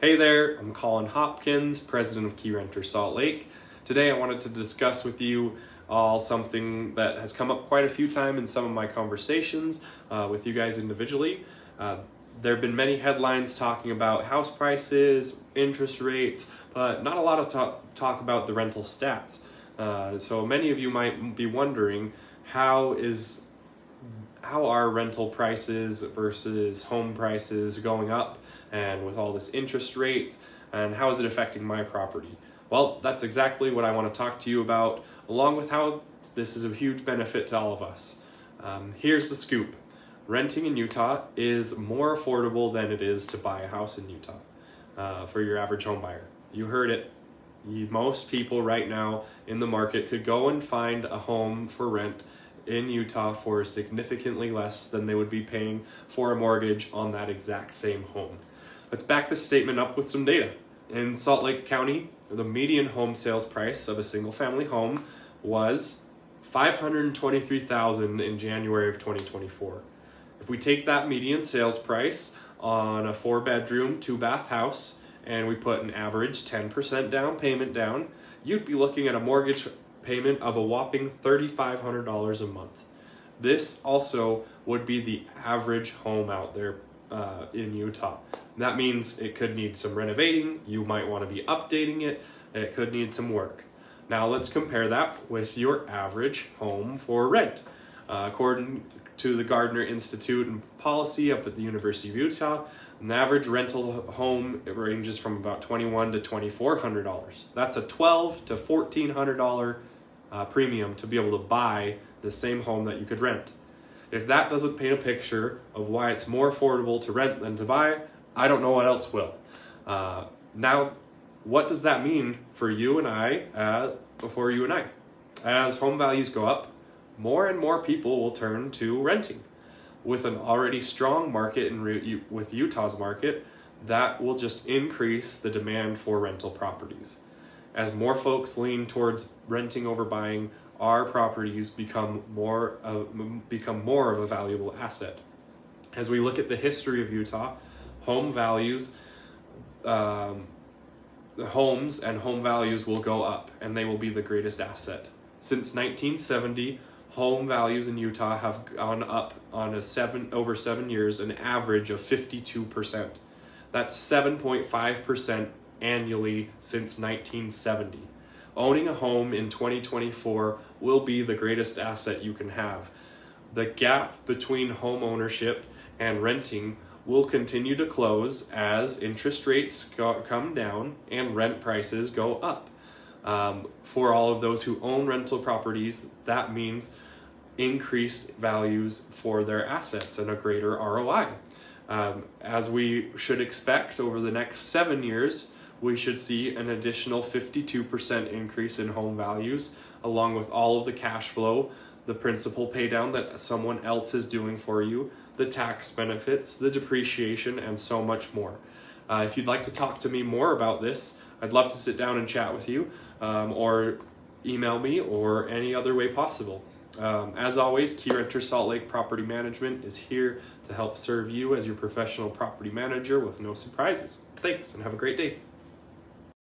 Hey there, I'm Colin Hopkins, president of Keyrenter Salt Lake. Today I wanted to discuss with you all something that has come up quite a few times in some of my conversations uh, with you guys individually. Uh, there have been many headlines talking about house prices, interest rates, but not a lot of talk, talk about the rental stats. Uh, so many of you might be wondering how is how are rental prices versus home prices going up and with all this interest rate and how is it affecting my property? Well that's exactly what i want to talk to you about along with how this is a huge benefit to all of us. Um, here's the scoop. Renting in utah is more affordable than it is to buy a house in utah uh, for your average home buyer. You heard it. Most people right now in the market could go and find a home for rent in Utah for significantly less than they would be paying for a mortgage on that exact same home. Let's back this statement up with some data. In Salt Lake County, the median home sales price of a single family home was 523,000 in January of 2024. If we take that median sales price on a four bedroom, two bath house and we put an average 10% down payment down, you'd be looking at a mortgage payment of a whopping $3,500 a month. This also would be the average home out there uh, in Utah. That means it could need some renovating, you might want to be updating it, it could need some work. Now let's compare that with your average home for rent. Uh, according to the Gardner Institute and policy up at the University of Utah, an average rental home it ranges from about twenty-one to twenty-four hundred dollars. That's a twelve to fourteen hundred dollar uh, premium to be able to buy the same home that you could rent. If that doesn't paint a picture of why it's more affordable to rent than to buy, I don't know what else will. Uh, now, what does that mean for you and I, uh, for you and I? As home values go up, more and more people will turn to renting. With an already strong market in re- with Utah's market, that will just increase the demand for rental properties as more folks lean towards renting over buying, our properties become more uh, become more of a valuable asset. As we look at the history of Utah, home values, um, homes and home values will go up, and they will be the greatest asset. Since 1970, home values in Utah have gone up on a seven over seven years, an average of 52 percent. That's 7.5 percent annually since 1970. Owning a home in 2024 will be the greatest asset you can have. The gap between home ownership and renting will continue to close as interest rates go, come down and rent prices go up. Um, for all of those who own rental properties, that means increased values for their assets and a greater ROI. Um, as we should expect over the next seven years, we should see an additional 52% increase in home values, along with all of the cash flow, the principal paydown that someone else is doing for you, the tax benefits, the depreciation, and so much more. Uh, if you'd like to talk to me more about this, I'd love to sit down and chat with you, um, or email me, or any other way possible. Um, as always, Keyrenter Salt Lake Property Management is here to help serve you as your professional property manager with no surprises. Thanks, and have a great day.